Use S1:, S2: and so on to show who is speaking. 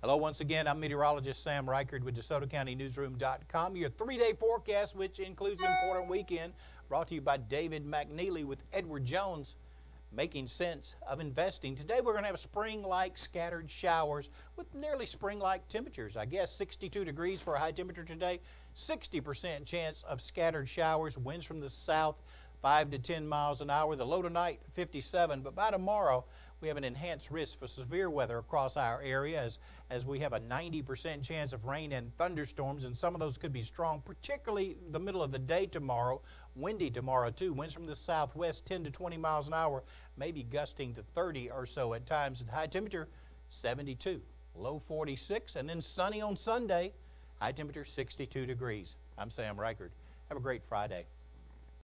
S1: Hello, once again. I'm meteorologist Sam Rikard with DeSotoCountyNewsroom.com. Your three-day forecast, which includes an important weekend, brought to you by David McNeely with Edward Jones, making sense of investing. Today, we're going to have spring-like scattered showers with nearly spring-like temperatures. I guess 62 degrees for a high temperature today, 60% chance of scattered showers, winds from the south, 5 to 10 miles an hour. The low tonight, 57, but by tomorrow, we have an enhanced risk for severe weather across our area as, as we have a 90% chance of rain and thunderstorms, and some of those could be strong, particularly the middle of the day tomorrow. Windy tomorrow, too. Winds from the southwest 10 to 20 miles an hour, maybe gusting to 30 or so at times. High temperature 72, low 46, and then sunny on Sunday, high temperature 62 degrees. I'm Sam Rikard. Have a great Friday.